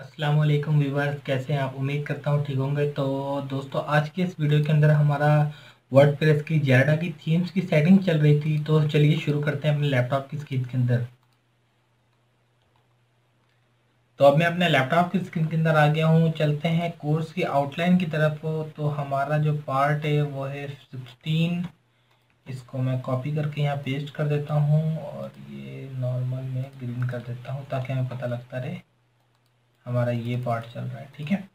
अस्सलाम वालेकुम व्यूवर्स, कैसे हैं आप? उम्मीद करता हूँ ठीक होंगे। तो दोस्तों, आज के इस वीडियो के अंदर हमारा वर्ड प्रेस की जेराडा की थीम्स की सेटिंग चल रही थी। तो चलिए शुरू करते हैं अपने लैपटॉप की स्क्रीन के अंदर। तो अब मैं अपने लैपटॉप की स्क्रीन के अंदर आ गया हूँ। चलते हैं कोर्स की आउटलाइन की तरफ़। तो हमारा जो पार्ट है, वो है सिक्सटीन इसको मैं कॉपी करके यहाँ पेस्ट कर देता हूँ और ये नॉर्मल में ग्रीन कर देता हूँ, ताकि हमें पता लगता रहे। हमारा ये पार्ट चल रहा है, ठीक है?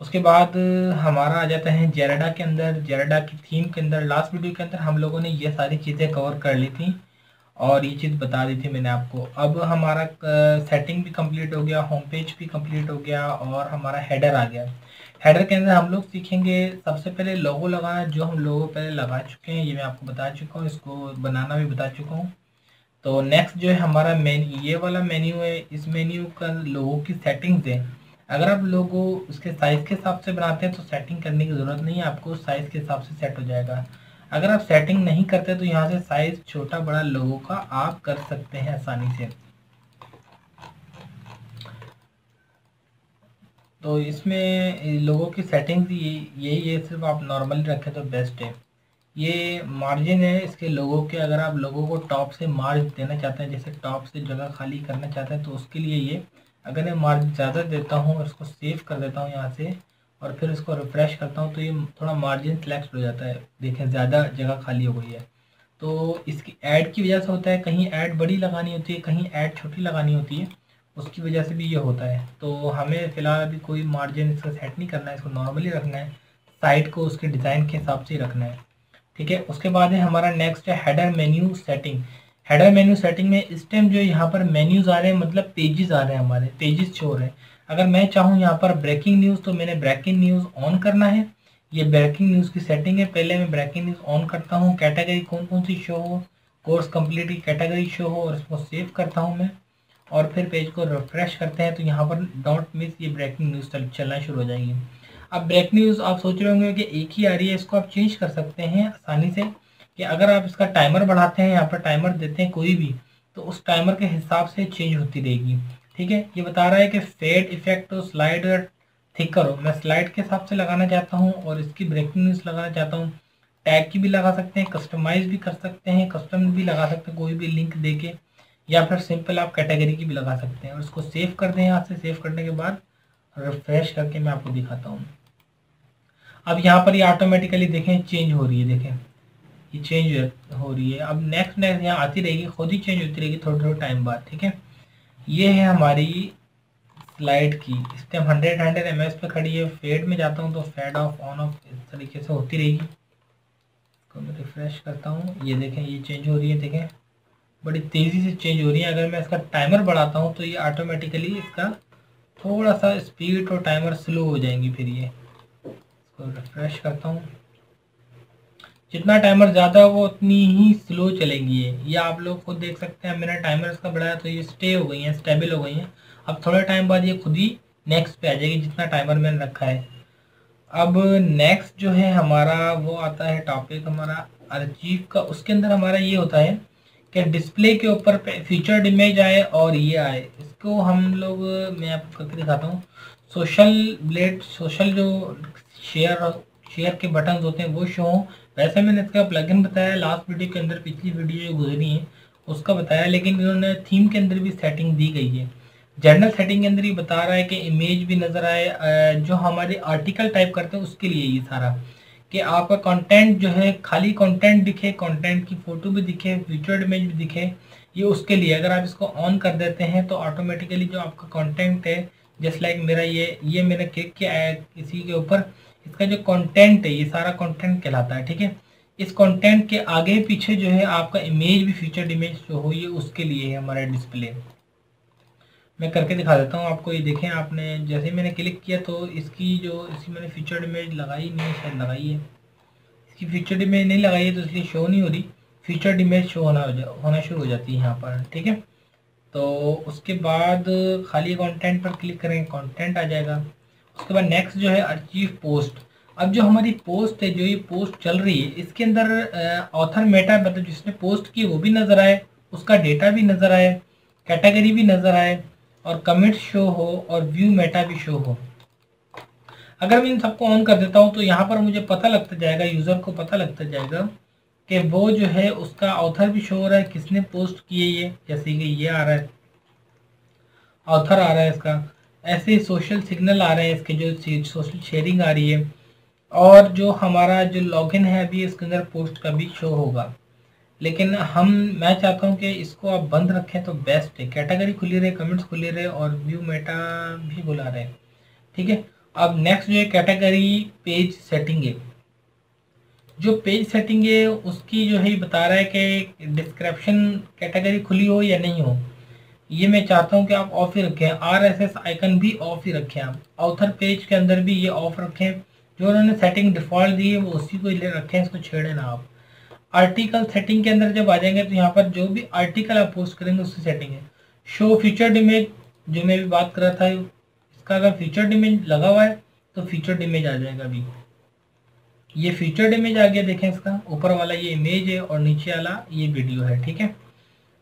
उसके बाद हमारा आ जाता है जेरेडा के अंदर। जेरेडा की थीम के अंदर, लास्ट वीडियो के अंदर हम लोगों ने ये सारी चीज़ें कवर कर ली थी और ये चीज़ बता दी थी मैंने आपको। अब हमारा सेटिंग भी कंप्लीट हो गया होम पेज भी कंप्लीट हो गया और हमारा हेडर आ गया। हेडर के अंदर हम लोग सीखेंगे सबसे पहले लोगो लगाना, जो हम लोगो पहले लगा चुके हैं, ये मैं आपको बता चुका हूँ, इसको बनाना भी बता चुका हूँ। तो नेक्स्ट जो है हमारा मेन्यू ये वाला मेन्यू है, इस मेन्यू का लोगों की सेटिंग्स है। अगर आप लोगो उसके साइज़ के हिसाब से बनाते हैं तो सेटिंग करने की ज़रूरत नहीं है, आपको साइज़ के हिसाब से सेट हो जाएगा। अगर आप सेटिंग नहीं करते तो यहाँ से साइज़ छोटा बड़ा लोगों का आप कर सकते हैं आसानी से। तो इसमें लोगों की सेटिंग्स यही है, सिर्फ़ आप नॉर्मल रखें तो बेस्ट है। ये मार्जिन है इसके लोगों के, अगर आप लोगों को टॉप से मार्ज देना चाहते हैं, जैसे टॉप से जगह खाली करना चाहते हैं तो उसके लिए ये, अगर मैं मार्जिन ज़्यादा देता हूँ और इसको सेव कर देता हूँ यहाँ से, और फिर इसको रिफ़्रेश करता हूँ तो ये थोड़ा मार्जिन सिलेक्ट हो जाता है। देखें, ज़्यादा जगह खाली हो गई है। तो इसकी ऐड की वजह से होता है, कहीं ऐड बड़ी लगानी होती है, कहीं ऐड छोटी लगानी होती है, उसकी वजह से भी ये होता है। तो हमें फ़िलहाल अभी कोई मार्जिन इसका सेट नहीं करना है, इसको नॉर्मली रखना है साइड को उसके डिज़ाइन के हिसाब से ही रखना है। ठीक है? उसके बाद है हमारा नेक्स्ट है header menu setting header menu setting में इस टाइम जो यहाँ पर मेन्यूज़ आ रहे हैं मतलब पेजेस आ रहे हैं हमारे पेजेस शो रहे हैं। अगर मैं चाहूँ यहाँ पर ब्रेकिंग न्यूज़ तो मैंने ब्रेकिंग न्यूज़ ऑन करना है। ये ब्रेकिंग न्यूज़ की सेटिंग है। पहले मैं ब्रेकिंग न्यूज़ ऑन करता हूँ। कैटेगरी कौन कौन सी शो हो? कोर्स कंप्लीट की कैटेगरी शो हो और इसको सेव करता हूँ मैं। और फिर पेज को रिफ्रेश करते हैं तो यहाँ पर डॉट मिस ये ब्रेकिंग न्यूज़ चलना शुरू हो जाएगी। अब ब्रेक न्यूज़ आप सोच रहे होंगे कि एक ही आ रही है, इसको आप चेंज कर सकते हैं आसानी से कि अगर आप इसका टाइमर बढ़ाते हैं यहाँ पर टाइमर देते हैं कोई भी तो उस टाइमर के हिसाब से चेंज होती रहेगी। ठीक है? ये बता रहा है कि फेड इफ़ेक्ट हो स्लाइड थिकर हो मैं स्लाइड के हिसाब से लगाना चाहता हूँ और इसकी ब्रेकिंग न्यूज़ लगाना चाहता हूँ। टैग की भी लगा सकते हैं कस्टमाइज भी कर सकते हैं कस्टम भी लगा सकते हैं, कोई भी लिंक दे के या फिर सिंपल आप कैटेगरी की भी लगा सकते हैं। और इसको सेव कर दें, यहाँ से सेव करने के बाद रिफ्रेश करके मैं आपको दिखाता हूँ। अब यहाँ पर ये ऑटोमेटिकली देखें चेंज हो रही है, देखें। ये चेंज हो रही है। अब नेक्स्ट नेक्स्ट यहाँ आती रहेगी, खुद ही चेंज होती रहेगी थोड़े थोड़े टाइम बाद, ठीक है? ये है हमारी स्लाइड की। इस टाइम हंड्रेड हंड्रेड एम पे खड़ी है। फेड में जाता हूँ तो फेड ऑफ़ ऑन ऑफ़ इस तरीके से होती रहेगी। इसको मैं रिफ्रेश करता हूँ। ये देखें, ये चेंज हो रही है, देखें। बड़ी तेज़ी से चेंज हो रही है। अगर मैं इसका टाइमर बढ़ाता हूँ तो ये ऑटोमेटिकली इसका थोड़ा सा स्पीड और टाइमर स्लो हो जाएँगी फिर ये। इसको रिफ्रेश करता हूँ। जितना टाइमर ज़्यादा हो, उतनी ही स्लो चलेगी ये। ये आप लोग खुद देख सकते हैं, मेरा टाइमर इसका बढ़ाया तो ये स्टे हो गई हैं स्टेबल हो गई हैं। अब थोड़े टाइम बाद ये खुद ही नेक्स्ट पे आ जाएगी, जितना टाइमर मैंने रखा है। अब नेक्स्ट जो है हमारा, वो आता है टॉपिक हमारा अरचीव का। उसके अंदर हमारा ये होता है कि डिस्प्ले के ऊपर फीचर्ड इमेज आए और ये आए। इसको हम लोग, मैं आपको करके दिखाता हूँ। सोशल ब्लेड सोशल जो शेयर शेयर के बटन होते हैं, वो शो हों। वैसे मैंने इसका प्लगइन बताया लास्ट वीडियो के अंदर पिछली वीडियो जो गुजरी है, उसका बताया, लेकिन इन्होंने थीम के अंदर भी सेटिंग दी गई है। जनरल सेटिंग के अंदर ये बता रहा है कि इमेज भी नज़र आए जो हमारे आर्टिकल टाइप करते हैं, उसके लिए ये सारा। कि आपका कंटेंट जो है, खाली कंटेंट दिखे कंटेंट की फ़ोटो भी दिखे फीचर्ड इमेज भी दिखे, ये उसके लिए। अगर आप इसको ऑन कर देते हैं तो ऑटोमेटिकली जो आपका कंटेंट है जस्ट लाइक मेरा ये ये मैंने क्लिक किया है किसी के ऊपर इसका जो कंटेंट है, ये सारा कंटेंट कहलाता है, ठीक है? इस कंटेंट के आगे पीछे जो है आपका इमेज भी फीचर्ड इमेज जो हो, ये उसके लिए है हमारा डिस्प्ले मैं करके दिखा देता हूँ आपको, ये देखें आपने, जैसे मैंने क्लिक किया तो इसकी जो, इसकी मैंने फीचर्ड इमेज लगाई नहीं, शायद लगाई है। इसकी फीचर्ड इमेज नहीं लगाई है तो इसलिए शो नहीं हो रही। फीचर्ड इमेज शो होना होना शुरू हो जाती है यहाँ पर, ठीक है? तो उसके बाद खाली कंटेंट पर क्लिक करेंगे कंटेंट आ जाएगा। उसके बाद नेक्स्ट जो है अचीव पोस्ट अब जो हमारी पोस्ट है, जो ये पोस्ट चल रही है, इसके अंदर ऑथर मेटा मतलब जिसने पोस्ट की, वो भी नज़र आए, उसका डेटा भी नज़र आए कैटेगरी भी नज़र आए, और कमेंट शो हो, और व्यू मेटा भी शो हो। अगर मैं इन सबको ऑन कर देता हूँ तो यहाँ पर मुझे पता लगता जाएगा यूज़र को पता लगता जाएगा, कि वो जो है, उसका ऑथर भी शो हो रहा है, किसने पोस्ट किए ये, जैसे कि ये आ रहा है ऑथर आ रहा है इसका। ऐसे सोशल सिग्नल आ रहे हैं, इसके जो सोशल शेयरिंग आ रही है, और जो हमारा जो लॉगिन है, अभी इसके अंदर पोस्ट का भी शो होगा। लेकिन हम, मैं चाहता हूँ कि इसको आप बंद रखें तो बेस्ट है। कैटेगरी खुली रहे कमेंट्स खुली रहे, और व्यू मेटा भी बुला रहे। ठीक है? अब नेक्स्ट जो है कैटेगरी पेज सेटिंग है। जो पेज सेटिंग है, उसकी जो है बता रहा है कि डिस्क्रिप्शन कैटेगरी खुली हो या नहीं हो। ये मैं चाहता हूँ कि आप ऑफ़ ही रखें। आर एस एस आइकन भी ऑफ़ ही रखें आप। ऑथर पेज के अंदर भी ये ऑफ़ रखें। जो उन्होंने सेटिंग डिफ़ॉल्ट दी है, वो उसी को ले रखें, इसको छेड़े ना आप। आर्टिकल सेटिंग के अंदर जब आ जाएँगे तो यहाँ पर जो भी आर्टिकल आप पोस्ट करेंगे, उसकी सेटिंग है। शो फीचर्ड इमेज जो मैं भी बात कर रहा था, इसका अगर फीचर्ड इमेज लगा हुआ है तो फीचर्ड इमेज आ जाएगा अभी। ये फीचर्ड इमेज आ गया देखें इसका। ऊपर वाला ये इमेज है और नीचे वाला ये वीडियो है, ठीक है?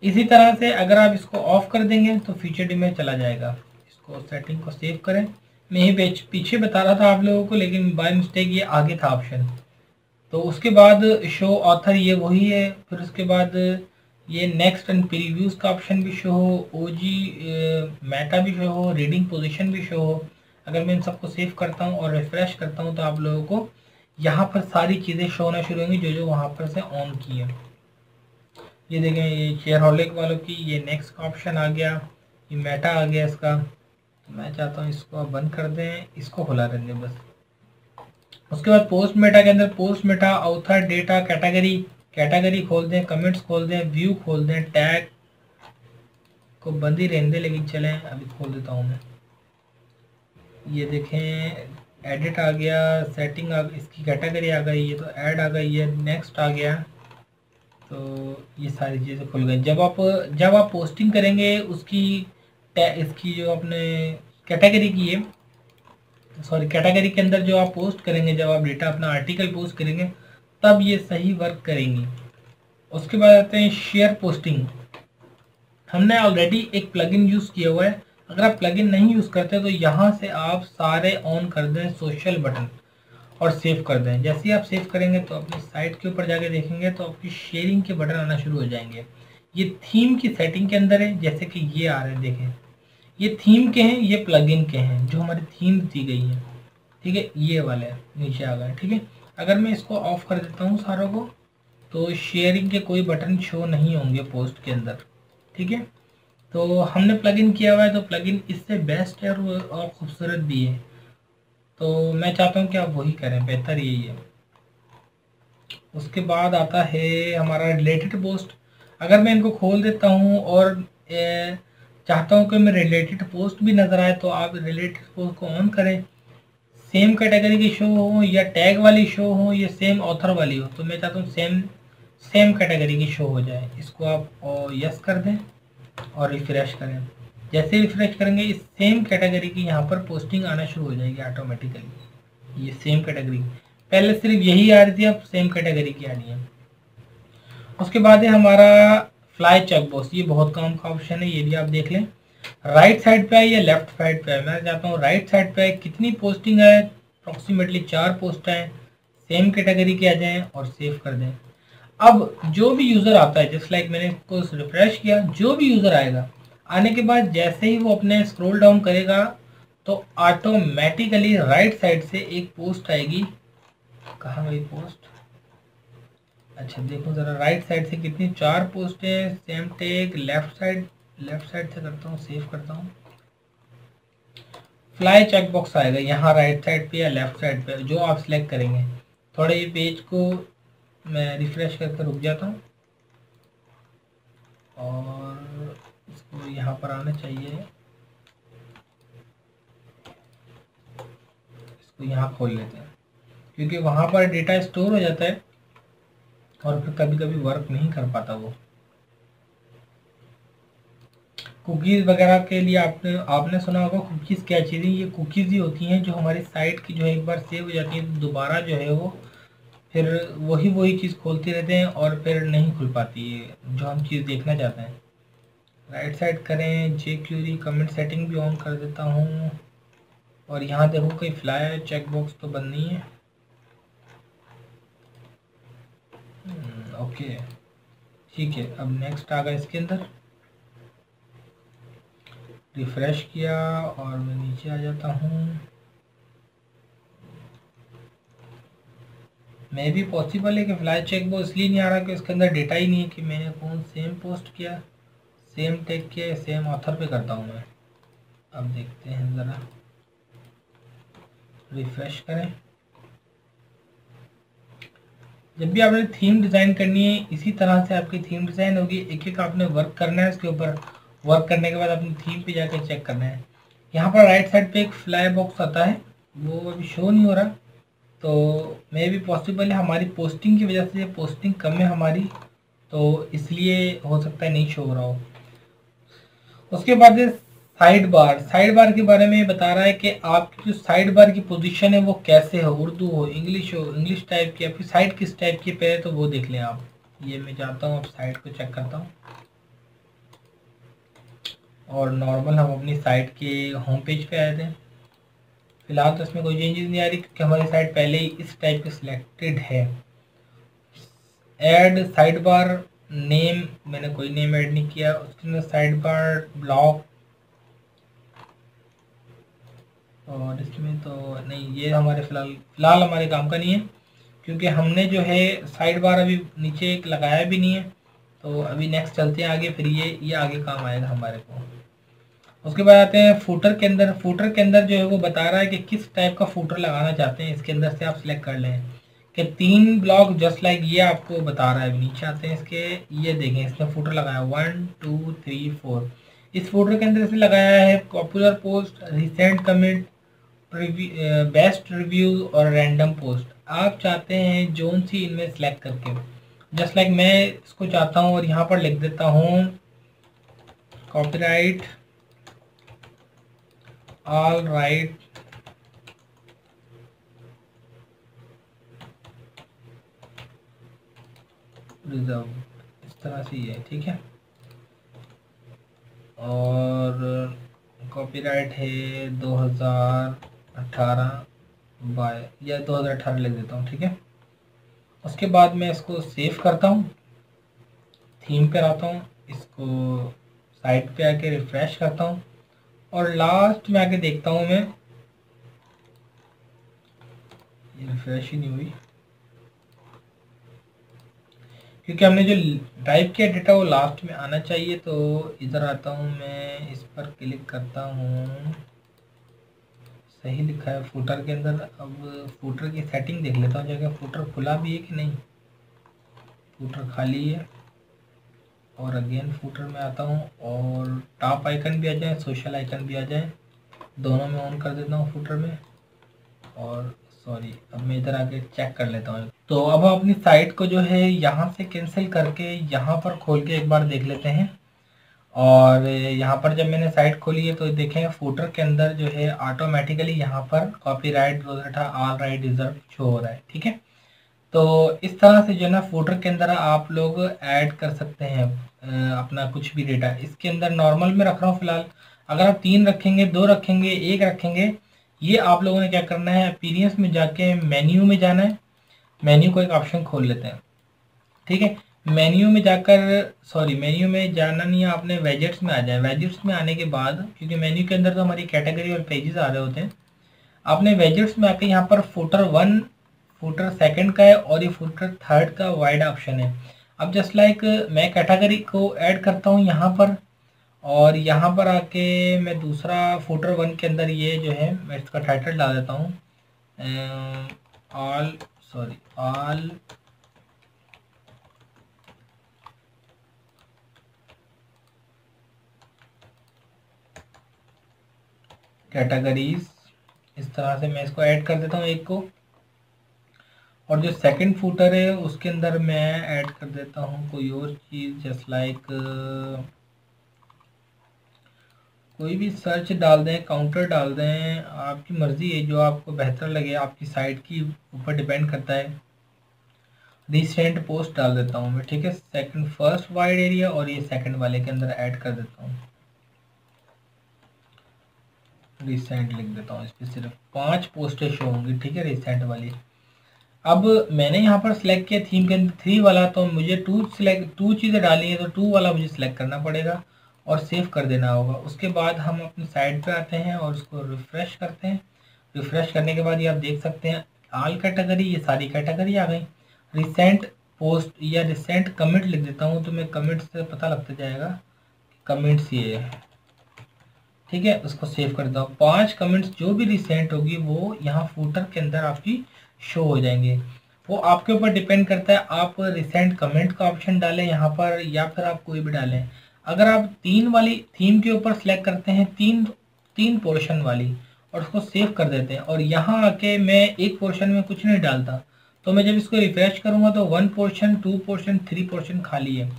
इसी तरह से अगर आप इसको ऑफ़ कर देंगे तो फीचर्ड इमेज चला जाएगा। इसको सेटिंग को सेव करें। मैं ही पीछे बता रहा था आप लोगों को, लेकिन बाय मिस्टेक ये आगे था ऑप्शन तो उसके बाद शो ऑथर ये वही है, फिर उसके बाद ये नेक्स्ट एंड प्रीव्यूज़ का ऑप्शन भी शो हो ओ जी मेटा भी शो हो रीडिंग पोजीशन भी शो हो। अगर मैं इन सबको सेव करता हूँ और रिफ़्रेश करता हूँ तो आप लोगों को यहाँ पर सारी चीज़ें शो होना शुरू होंगी जो जो वहाँ पर से ऑन की है। ये देखें, ये शेयर होल्डिंग वालों की ये नेक्स्ट का ऑप्शन आ गया, ये मेटा आ गया इसका। तो मैं चाहता हूँ इसको आप बंद कर दें, इसको खुला रहने बस। उसके बाद पोस्ट मेटा के अंदर post meta author data category category खोल दें कमेंट्स खोल दें व्यू खोल दें टैग को बंद ही रहने दें, लेकिन चलें, अभी खोल देता हूँ मैं। ये देखें एडिट आ गया सेटिंग आ, इसकी कैटेगरी आ गई, ये तो ऐड आ गई है नेक्स्ट आ गया। ये सारी चीज़ें खुल गई। जब आप जब आप पोस्टिंग करेंगे, उसकी इसकी जो आपने कैटेगरी की है सॉरी कैटेगरी के अंदर जो आप पोस्ट करेंगे, जब आप डेटा अपना आर्टिकल पोस्ट करेंगे, तब ये सही वर्क करेंगी। उसके बाद आते हैं शेयर पोस्टिंग हमने ऑलरेडी एक प्लगइन यूज़ किया हुआ है। अगर आप प्लगइन नहीं यूज़ करते तो यहाँ से आप सारे ऑन कर दें सोशल बटन और सेव कर दें। जैसे ही आप सेव करेंगे तो अपनी साइट के ऊपर जाके देखेंगे तो आपकी शेयरिंग के बटन आना शुरू हो जाएँगे। ये थीम की सेटिंग के अंदर है, जैसे कि ये आ रहे हैं, देखें। ये थीम के हैं, ये प्लगइन के हैं, जो हमारी थीम दी गई है। ठीक है, ये वाले नीचे आ गए, ठीक है। अगर मैं इसको ऑफ़ कर देता हूँ सारों को तो शेयरिंग के कोई बटन शो नहीं होंगे पोस्ट के अंदर। ठीक है? तो हमने प्लगइन किया हुआ है तो प्लगइन इससे बेस्ट है और खूबसूरत भी है। तो मैं चाहता हूँ कि आप वही करें बेहतर यही है। उसके बाद आता है हमारा रिलेटेड पोस्ट अगर मैं इनको खोल देता हूँ और ए, चाहता हूँ कि मैं रिलेटेड पोस्ट भी नज़र आए तो आप रिलेटेड पोस्ट को ऑन करें। सेम कैटेगरी की शो हो या टैग वाली शो हो या सेम ऑथर वाली हो तो मैं चाहता हूँ सेम सेम कैटेगरी की शो हो जाए। इसको आप यस कर दें और रिफ्रेश करें। जैसे रिफ्रेश करेंगे, इस सेम कैटेगरी की यहाँ पर पोस्टिंग आना शुरू हो जाएगी ऑटोमेटिकली ये सेम कैटेगरी पहले सिर्फ़ यही आ रही थी, अब सेम कैटेगरी की आ रही है। उसके बाद है हमारा फ्लाई चेक बॉक्स ये बहुत काम का ऑप्शन है, ये भी आप देख लें। राइट साइड पे है या लेफ़्ट साइड पे है? मैं चाहता हूँ राइट साइड पे कितनी पोस्टिंग है? अप्रोक्सीमेटली चार पोस्ट हैं। सेम कैटेगरी के आ जाएँ और सेव कर दें। अब जो भी यूज़र आता है जस्ट लाइक मैंने इसको रिफ्रेश किया, जो भी यूज़र आएगा आने के बाद जैसे ही वो अपने स्क्रोल डाउन करेगा तो ऑटोमेटिकली राइट साइड से एक पोस्ट आएगी। कहाँ गई पोस्ट अच्छा देखो ज़रा राइट साइड से कितनी? चार पोस्ट है same tag left side left side से करता हूँ सेव करता हूँ। फ्लाई चेक बॉक्स आएगा, यहाँ राइट साइड पे या लेफ़्ट साइड पे, जो आप सिलेक्ट करेंगे। थोड़े ये पेज को मैं रिफ्रेश करके रुक जाता हूँ। और इसको यहाँ पर आना चाहिए। इसको यहाँ खोल लेते हैं। क्योंकि वहाँ पर डेटा स्टोर हो जाता है और फिर कभी कभी वर्क नहीं कर पाता वो। कुकीज़ वगैरह के लिए आपने आपने सुना होगा कुकीज़ क्या चीज़ें ये कुकीज़ ही होती हैं जो हमारी साइट की जो है एक बार सेव हो जाती है, दोबारा जो है वो फिर वही वही चीज़ खोलते रहते हैं और फिर नहीं खुल पाती है, जो हम चीज़ देखना चाहते हैं। राइट साइड करें जे क्यूरी कमेंट सेटिंग भी ऑन कर देता हूँ। और यहाँ देखो कोई फ्लाई चेक बॉक्स तो बंद नहीं है। ओके हम्म, ठीक है अब नेक्स्ट आ गया इसके अंदर। रिफ़्रेश किया और मैं नीचे आ जाता हूँ। मे भी पॉसिबल है कि फ्लाई चेक वो इसलिए नहीं आ रहा कि उसके अंदर डेटा ही नहीं है कि मैंने कौन सेम पोस्ट किया। सेम टेक के सेम ऑथर पे करता हूँ मैं। अब देखते हैं ज़रा। रिफ़्रेश करें। जब भी आपने थीम डिज़ाइन करनी है, इसी तरह से आपकी थीम डिज़ाइन होगी। एक एक आपने वर्क करना है उसके ऊपर। वर्क करने के बाद अपनी थीम पे जाकर चेक करना है। यहाँ पर राइट साइड पे एक फ्लाई बॉक्स आता है। वो अभी शो नहीं हो रहा। तो मे भी पॉसिबल है हमारी पोस्टिंग की वजह से पोस्टिंग कम है हमारी। तो इसलिए हो सकता है नहीं शो हो रहा हो। उसके बाद साइड बार साइड बार के बारे में ये बता रहा है कि आपकी जो साइड बार की पोजीशन है वो कैसे हो? उर्दू हो इंग्लिश हो इंग्लिश टाइप की फिर साइड किस टाइप की पहले तो वो देख लें आप. ये मैं चाहता हूँ, आप साइड को चेक करता हूँ. और नॉर्मल हम अपनी साइट के होम पेज पे आए थे. फ़िलहाल तो इसमें कोई चेंजेस नहीं आ रही, क्योंकि हमारी साइट पहले ही इस टाइप की सिलेक्टेड है. ऐड साइड बार नेम मैंने कोई नेम ऐड नहीं किया। उसके अंदर साइड बार ब्लॉक और इसमें तो नहीं, ये हमारे फ़िलहाल फ़िलहाल हमारे काम का नहीं है, क्योंकि हमने जो है साइड बार अभी नीचे एक लगाया भी नहीं है। तो अभी नेक्स्ट चलते हैं आगे, फिर ये ये आगे काम आएगा हमारे को। उसके बाद आते हैं फूटर के अंदर। फूटर के अंदर जो है वो बता रहा है कि किस टाइप का फूटर लगाना चाहते हैं। इसके अंदर से आप सिलेक्ट कर लें। कि तीन ब्लॉक जस्ट लाइक ये आपको बता रहा है नीचे आते हैं इसके, ये देखें, इसने फूटर लगाया वन टू थ्री फोर इस फूटर के अंदर इसने लगाया है popular post recent comment best reviews और रैंडम पोस्ट आप चाहते हैं जोन सी इनमें सेलेक्ट करके। जस्ट लाइक like मैं इसको चाहता हूँ और यहाँ पर लिख देता हूँ कॉपीराइट ऑल right रिज़र्व इस तरह से ये ठीक है? और कॉपीराइट है 2018 बाय या 2018 लिख देता हूँ, ठीक है? उसके बाद मैं इसको सेव करता हूँ थीम पर आता हूँ, इसको साइट पे आके रिफ़्रेश करता हूँ, और लास्ट में आके देखता हूँ मैं, ये रिफ्रेश ही नहीं हुई। क्योंकि हमने जो टाइप किया डेटा वो लास्ट में आना चाहिए तो इधर आता हूँ मैं, इस पर क्लिक करता हूँ। सही लिखा है फूटर के अंदर। अब फूटर की सेटिंग देख लेता हूँ, जगह फूटर खुला भी है कि नहीं? फूटर खाली है। और अगेन फूटर में आता हूँ, और टॉप आइकन भी आ जाए सोशल आइकन भी आ जाए, दोनों में ऑन कर देता हूँ फूटर में। और सॉरी अब मैं इधर आके चेक कर लेता हूँ। तो अब हम अपनी साइट को जो है यहाँ से कैंसिल करके यहाँ पर खोल के एक बार देख लेते हैं। और यहाँ पर जब मैंने साइट खोली है तो देखें फूटर के अंदर जो है ऑटोमेटिकली यहाँ पर copyright all right reserve show हो रहा है, ठीक है? तो इस तरह से जो है ना फोटर के अंदर आप लोग ऐड कर सकते हैं अपना कुछ भी डेटा इसके अंदर नॉर्मल में रख रहा हूँ फ़िलहाल। अगर आप तीन रखेंगे, दो रखेंगे, एक रखेंगे ये आप लोगों ने क्या करना है? अपीरियंस में जाके मेन्यू में जाना है। मेन्यू को एक ऑप्शन खोल लेते हैं। ठीक है? मेन्यू में जाकर सॉरी मेन्यू में जाना नहीं है आपने वेजेट्स में आ जाए वेजेट्स में आने के बाद, क्योंकि मेन्यू के अंदर तो हमारी कैटेगरी और पेजेस आ रहे होते हैं, आपने वेजेट्स में आके यहाँ पर फोटर वन फुटर सेकंड का है और ये फुटर थर्ड का वाइड ऑप्शन है। अब जस्ट लाइक मैं कैटेगरी को ऐड करता हूँ यहाँ पर और यहाँ पर आके मैं दूसरा फुटर वन के अंदर ये जो है, मैं इसका टाइटल डाल देता हूँ। ऑल सॉरी ऑल कैटेगरीज इस तरह से मैं इसको ऐड कर देता हूँ एक को। और जो सेकंड फूटर है, उसके अंदर मैं ऐड कर देता हूँ कोई और चीज़ जस्ट लाइक कोई भी सर्च डाल दें काउंटर डाल दें, आपकी मर्ज़ी है, जो आपको बेहतर लगे, आपकी साइट की ऊपर डिपेंड करता है। रिसेंट पोस्ट डाल देता हूँ मैं, ठीक है? सेकंड फ़र्स्ट वाइड एरिया और ये सेकंड वाले के अंदर ऐड कर देता हूँ। रिसेंट लिख देता हूँ, इस पर सिर्फ़ पाँच पोस्टें शो होंगी, ठीक है? रिसेंट वाली। अब मैंने यहाँ पर सिलेक्ट किया थीम के अंदर थ्री वाला तो मुझे टू सिलेक्ट टू चीज़ें डाली है तो टू वाला मुझे सिलेक्ट करना पड़ेगा। और सेव कर देना होगा। उसके बाद हम अपनी साइड पे आते हैं और उसको रिफ़्रेश करते हैं। रिफ़्रेश करने के बाद ये आप देख सकते हैं आल कैटेगरी ये सारी कैटेगरी आ गई। रिसेंट पोस्ट या रिसेंट कमेंट लिख देता हूँ तो मैं कमेंट से पता लगता जाएगा कमेंट्स ये है। ठीक है, उसको सेव कर हूँ। पाँच कमेंट्स जो भी रिसेंट होगी, वो यहाँ फूटर के अंदर आपकी शो हो जाएँगे। वो आपके ऊपर डिपेंड करता है। आप रिसेंट कमेंट का ऑप्शन डालें यहाँ पर या फिर आप कोई भी डालें। अगर आप तीन वाली थीम के ऊपर सेलेक्ट करते हैं, तीन तीन पोर्शन वाली, और उसको सेव कर देते हैं, और यहाँ आके मैं एक पोर्शन में कुछ नहीं डालता तो मैं जब इसको रिफ्रेश करूँगा तो one portion two portion three portion खाली है।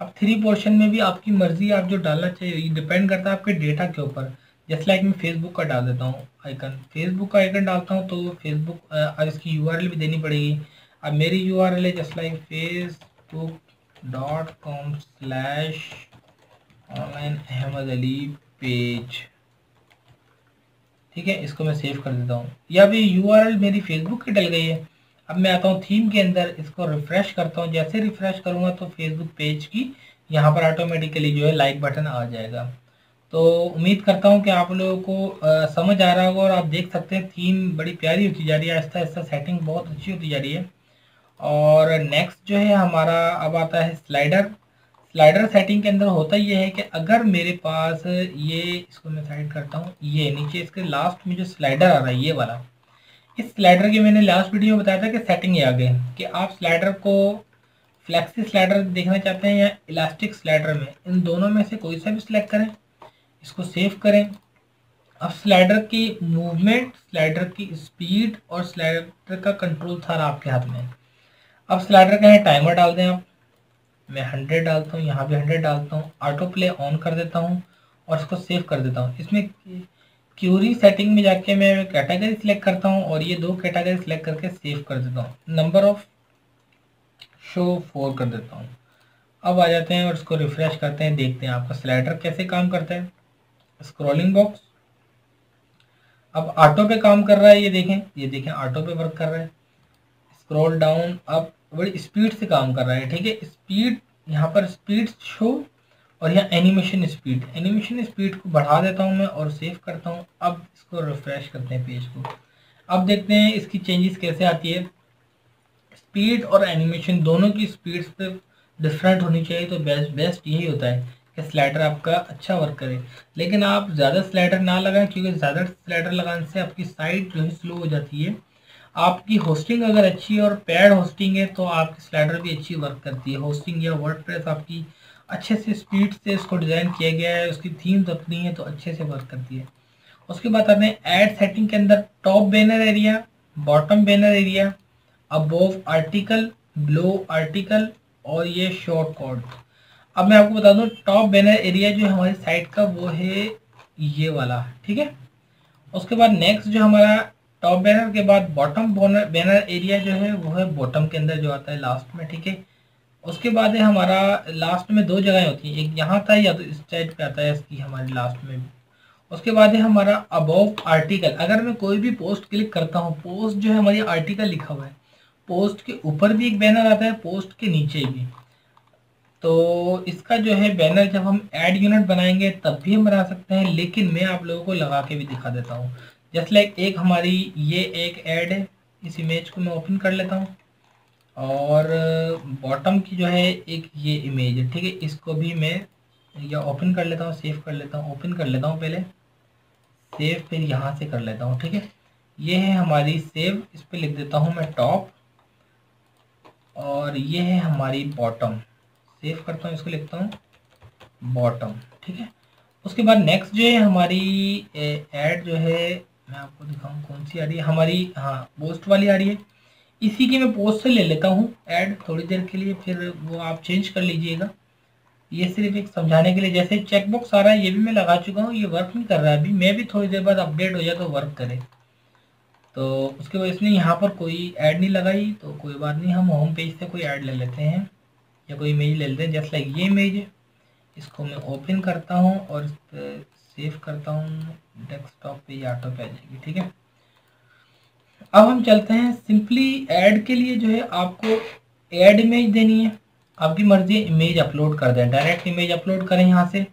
अब थ्री पोर्शन में भी आपकी मर्ज़ी आप जो डालना चाहिए डिपेंड करता है आपके डेटा के ऊपर। जैसे लाइक मैं फेसबुक का डाल देता हूँ आइकन फेसबुक का आइकन डालता हूँ तो फेसबुक अब इसकी यूआरएल भी देनी पड़ेगी। अब मेरी यू है just like Facebook dot com slash online Ahmed Ali page. ठीक है इसको मैं सेव कर देता हूँ। या भी यूआरएल मेरी फेसबुक की डल गई है। अब मैं आता हूँ थीम के अंदर इसको रिफ्रेश करता हूँ। जैसे रिफ्रेश करूँगा तो फेसबुक पेज की यहाँ पर ऑटोमेटिकली जो है लाइक बटन आ जाएगा। तो उम्मीद करता हूँ कि आप लोगों को आ, समझ आ रहा होगा और आप देख सकते हैं थीम बड़ी प्यारी होती जा रही है। आहिस्ता आहिस्ता सेटिंग बहुत अच्छी होती जा रही है। और नेक्स्ट जो है हमारा अब आता है स्लाइडर स्लाइडर सेटिंग के अंदर होता ये है कि अगर मेरे पास ये, इसको मैं साइड करता हूँ, ये नीचे इसके लास्ट में जो स्लाइडर आ रहा है, ये वाला। इस स्लाइडर की मैंने लास्ट वीडियो में बताया था कि सेटिंग ये आ गई कि आप स्लाइडर को फ्लैक्सी स्लाइडर देखना चाहते हैं या इलास्टिक स्लाइडर में, इन दोनों में से कोई सा भी सिलेक्ट करें, इसको सेव करें। अब स्लाइडर की मूवमेंट स्लाइडर की स्पीड और स्लाइडर का कंट्रोल सारा आपके हाथ में। अब स्लाइडर का है टाइमर डाल दें आप। मैं हंड्रेड डालता हूँ, यहाँ भी हंड्रेड डालता हूँ ऑटो प्ले ऑन कर देता हूँ और इसको सेव कर देता हूँ। इसमें क्यूरी सेटिंग में जाके मैं कैटेगरी सिलेक्ट करता हूँ और ये दो कैटेगरी सिलेक्ट करके सेव कर देता हूँ। नंबर ऑफ़ शो फोर कर देता हूँ। अब आ जाते हैं और इसको रिफ्रेश करते हैं, देखते हैं आपका स्लाइडर कैसे काम करता है। स्क्रॉलिंग बॉक्स अब ऑटो पे काम कर रहा है, ये देखें ये देखें ऑटो पे वर्क कर रहा है। स्क्रॉल डाउन अब बड़ी स्पीड से काम कर रहा है, ठीक है? स्पीड, यहाँ पर स्पीड शो और यहाँ एनिमेशन स्पीड। एनिमेशन स्पीड को बढ़ा देता हूँ मैं और सेव करता हूँ। अब इसको रिफ्रेश करते हैं पेज को। अब देखते हैं इसकी चेंजेस कैसे आती है। स्पीड और एनिमेशन दोनों की स्पीड्स पे डिफरेंट होनी चाहिए तो बेस्ट बेस्ट यही होता है कि स्लाइडर आपका अच्छा वर्क करे। लेकिन आप ज़्यादा स्लाइडर ना लगाएँ, क्योंकि ज़्यादा स्लाइडर लगाने से आपकी साइट जो है स्लो हो जाती है। आपकी होस्टिंग अगर अच्छी है और पैड होस्टिंग है तो आपकी स्लाइडर भी अच्छी वर्क करती है। होस्टिंग या वर्ड आपकी अच्छे से स्पीड से इसको डिज़ाइन किया गया है, उसकी थीम्स अपनी है तो अच्छे से वर्क करती है। उसके बाद आते हैं एड सेटिंग के अंदर top banner area bottom banner area above article below article और ये शॉर्ट कॉड अब मैं आपको बता दूँ टॉप बैनर एरिया जो हमारी साइट का, वो है ये वाला, ठीक है? उसके बाद नेक्स्ट जो हमारा टॉप बैनर के बाद बॉटम बैनर एरिया जो है, वो है बॉटम के अंदर जो आता है लास्ट में, ठीक है? उसके बाद है हमारा लास्ट में दो जगह होती है, एक यहाँ था, या तो इस साइड पे आता है, इसकी हमारी लास्ट में उसके बाद है हमारा अबोव आर्टिकल अगर मैं कोई भी पोस्ट क्लिक करता हूँ पोस्ट जो है हमारी आर्टिकल लिखा हुआ है पोस्ट के ऊपर भी एक बैनर आता है पोस्ट के नीचे भी। तो इसका जो है बैनर जब हम ऐड यूनिट बनाएँगे, तब भी हम बना सकते हैं, लेकिन मैं आप लोगों को लगा के भी दिखा देता हूँ। जस्ट लाइक एक हमारी ये एक ऐड है, इस इमेज को मैं ओपन कर लेता हूँ। और बॉटम की जो है एक ये इमेज है, ठीक है? इसको भी मैं या ओपन कर लेता हूँ सेव कर लेता हूँ ओपन कर लेता हूँ पहले। सेव फिर यहाँ से कर लेता हूँ, ठीक है? ये है हमारी सेव इस पर लिख देता हूँ मैं टॉप और ये है हमारी बॉटम सेव करता हूँ, इसको लिखता हूँ बॉटम ठीक है? उसके बाद नेक्स्ट जो है हमारी एड जो है मैं आपको दिखाऊँ कौन सी आ रही है। हमारी हाँ पोस्ट वाली आ रही है। इसी की मैं पोस्ट से ले लेता हूँ। ऐड थोड़ी देर के लिए, फिर वो आप चेंज कर लीजिएगा। ये सिर्फ़ एक समझाने के लिए, जैसे चेक बॉक्स आ रहा है, ये भी मैं लगा चुका हूँ, ये वर्क नहीं कर रहा है अभी। मैं भी थोड़ी देर बाद अपडेट हो जाए तो वर्क करे। तो उसके वजह से यहाँ पर कोई ऐड नहीं लगाई तो कोई बात नहीं, हम होम पेज से कोई ऐड ले लेते हैं, या कोई इमेज ले लेते हैं जैसे लाइक ये इमेज है। इसको मैं ओपन करता हूँ और सेव करता हूँ डेस्कटॉप पे या ऑटो पे आ जाएगी ठीक है? अब हम चलते हैं सिंपली ऐड के लिए जो है, आपको ऐड इमेज देनी है। आपकी मर्ज़ी इमेज अपलोड कर दें। डायरेक्ट इमेज अपलोड करें यहाँ से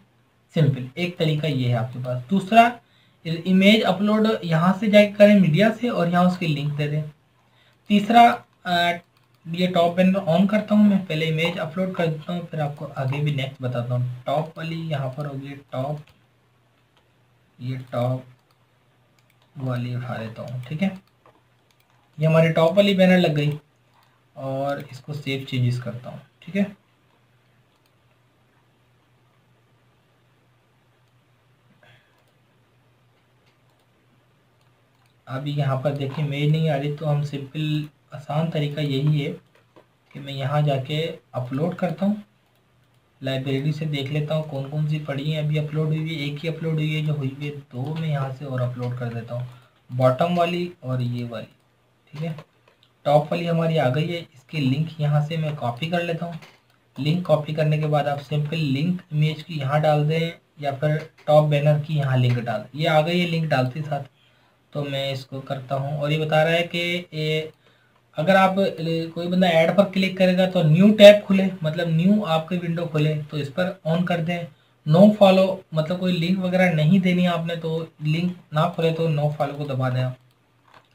सिंपल एक तरीका ये है आपके पास। दूसरा इमेज अपलोड यहाँ से जाके करें मीडिया से और यहाँ उसकी लिंक दे दें। तीसरा ये टॉप बैनर ऑन करता हूँ मैं। पहले इमेज अपलोड कर देता हूँ, फिर आपको आगे भी नेक्स्ट बताता हूँ। टॉप वाली यहाँ पर होगी टॉप ये टॉप वाली उठा देता हूँ, ठीक है? ये हमारी टॉप वाली बैनर लग गई और इसको सेव चेंजेस करता हूँ, ठीक है? अभी यहाँ पर देखिए मेज नहीं आ रही तो हम सिंपल आसान तरीका यही है कि मैं यहाँ जाके अपलोड करता हूँ। लाइब्रेरी से देख लेता हूँ कौन कौन सी पढ़ी हैं, अभी अपलोड हुई है, एक ही अपलोड हुई है, जो हुई है, दो मैं यहाँ से और अपलोड कर देता हूँ। बॉटम वाली और ये वाली, ठीक है? टॉप वाली हमारी आ गई है, इसकी लिंक यहाँ से मैं कॉपी कर लेता हूँ। लिंक कॉपी करने के बाद आप सिंपल लिंक इमेज की यहाँ डाल दें, या फिर टॉप बैनर की यहाँ लिंक डाल ये आ गई है लिंक डालते साथ। तो मैं इसको करता हूँ, और ये बता रहा है कि ये अगर आप कोई बंदा ऐड पर क्लिक करेगा तो न्यू टैब खुले मतलब न्यू आपके विंडो खुले तो इस पर ऑन कर दें। नो फॉलो मतलब कोई लिंक वगैरह नहीं देनी है आपने तो लिंक ना खुले तो नो फॉलो को दबा दें आप।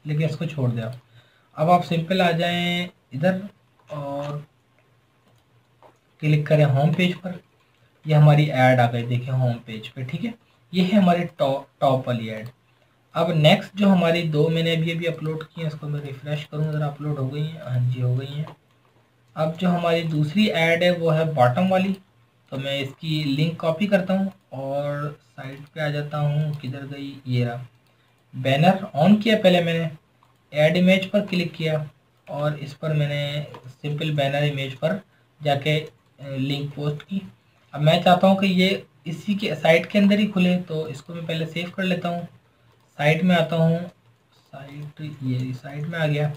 लेकिन इसको छोड़ दें अब आप सिंपल आ जाएँ इधर और क्लिक करें होम पेज पर। ये हमारी ऐड आ गई, देखिए होम पेज पे, ठीक है? ये है हमारी टॉप टॉप वाली ऐड अब नेक्स्ट जो हमारी दो मैंने अभी अभी अपलोड की हैं, इसको मैं रिफ़्रेश करूँ ज़रा अपलोड हो गई हैं हाँ जी, हो गई हैं। अब जो हमारी दूसरी ऐड है, वो है बॉटम वाली। तो मैं इसकी लिंक कॉपी करता हूँ और साइड पे आ जाता हूँ, किधर गई, ये रहा। बैनर ऑन किया पहले मैंने ऐड इमेज पर क्लिक किया और इस पर मैंने सिंपल बैनर इमेज पर जाके लिंक पोस्ट की। अब मैं चाहता हूँ कि ये इसी के साइट के अंदर ही खुले तो इसको मैं पहले सेव कर लेता हूँ। साइट में आता हूँ। साइट ये साइट में आ गया।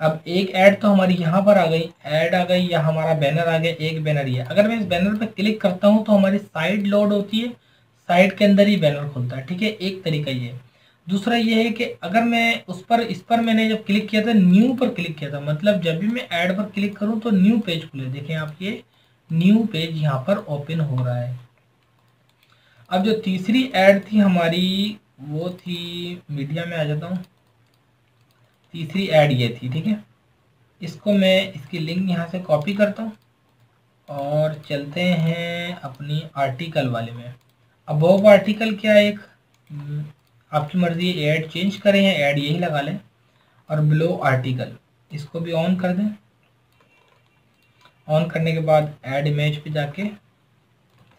अब एक ऐड तो हमारी यहाँ पर आ गई। ऐड आ गई या हमारा बैनर आ गया। एक बैनर ये अगर मैं इस बैनर पर क्लिक करता हूँ तो हमारी साइट लोड होती है। साइट के अंदर ही बैनर खुलता है। ठीक है? एक तरीका ये दूसरा ये है कि अगर मैं उस पर, इस पर मैंने जब क्लिक किया था, न्यू पर क्लिक किया था मतलब जब भी मैं ऐड पर क्लिक करूँ तो न्यू पेज खुले। देखें आप ये न्यू पेज यहाँ पर ओपन हो रहा है। अब जो तीसरी ऐड थी हमारी वो थी मीडिया में आ जाता हूँ। तीसरी ऐड ये थी ठीक है? इसको मैं इसकी लिंक यहाँ से कॉपी करता हूँ और चलते हैं अपनी आर्टिकल वाले में। अब वो आर्टिकल क्या एक? हम्म, आपकी मर्ज़ी ऐड चेंज करें या ऐड यही लगा लें और ब्लो आर्टिकल इसको भी ऑन कर दें। ऑन करने के बाद ऐड इमेज पे जाके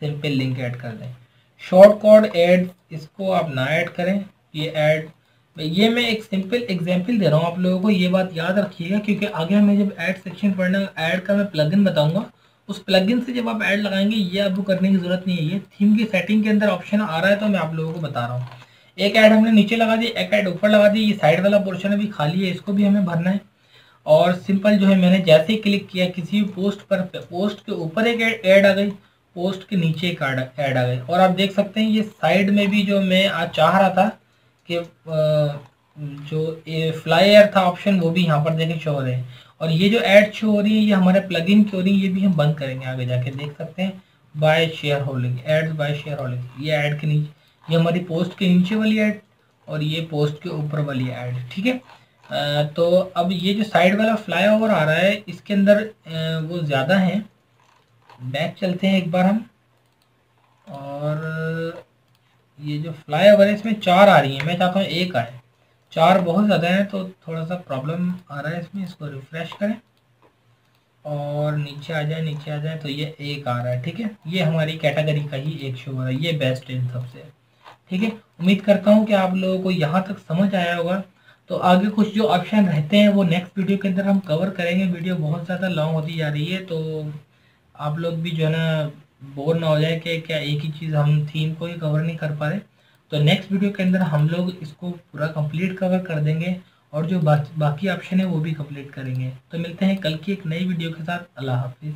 सिंपल लिंक ऐड कर दें। शॉर्ट कोड ऐड इसको आप ना ऐड करें, ये ऐड ये मैं एक सिंपल एग्जांपल दे रहा हूँ आप लोगों को, ये बात याद रखिएगा, क्योंकि आगे हमें जब ऐड सेक्शन पढ़ना ऐड का मैं प्लगइन बताऊँगा, उस प्लगइन से जब आप ऐड लगाएँगे, ये आपको करने की ज़रूरत नहीं है। ये थीम की सेटिंग के अंदर ऑप्शन आ रहा है तो मैं आप लोगों को बता रहा हूँ। एक ऐड हमने नीचे लगा दी, एक ऐड ऊपर लगा दी, ये साइड वाला पोर्शन अभी खाली है, इसको भी हमें भरना है। और सिंपल जो है, मैंने जैसे ही क्लिक किया, किसी भी पोस्ट पर पोस्ट के ऊपर एक ऐड आ गई। पोस्ट के नीचे एक ऐड आ गई और आप देख सकते हैं, ये साइड में भी जो मैं आज चाह रहा था कि जो फ्लाई था ऑप्शन वो भी यहाँ पर देखें शो हो रहे हैं। और ये जो ऐड शो हो रही है, ये हमारे प्लगइन की हो रही है, ये भी हम बंद करेंगे आगे जाके। देख सकते हैं by share holding ads by share holding ये ऐड के नीचे, ये हमारी पोस्ट के नीचे वाली ऐड और ये पोस्ट के ऊपर वाली ऐड ठीक है? तो अब ये जो साइड वाला फ्लाई ओवर आ रहा है, इसके अंदर वो ज़्यादा है। बैक चलते हैं एक बार हम। और ये जो फ्लाई ओवर है, इसमें चार आ रही है। मैं चाहता हूँ एक आए। चार बहुत ज़्यादा है तो थोड़ा सा प्रॉब्लम आ रहा है इसमें। इसको रिफ़्रेश करें। और नीचे आ जाए, नीचे आ जाए तो ये एक आ रहा है, ठीक है? ये हमारी कैटेगरी का ही एक शो हो रहा है। ये बेस्ट इन सबसे। ठीक है? उम्मीद करता हूँ कि आप लोगों को यहाँ तक समझ आया होगा। तो आगे कुछ जो ऑप्शन रहते हैं, वो नेक्स्ट वीडियो के अंदर हम कवर करेंगे। वीडियो बहुत ज़्यादा लॉन्ग होती जा रही है तो आप लोग भी जो है ना, बोर ना हो जाए कि क्या एक ही चीज़ हम थीम को ही कवर नहीं कर पा रहे। तो नेक्स्ट वीडियो के अंदर हम लोग इसको पूरा कंप्लीट कवर कर देंगे और जो बाकी बाकी ऑप्शन है वो भी कंप्लीट करेंगे। तो मिलते हैं कल की एक नई वीडियो के साथ। अल्लाह हाफिज़।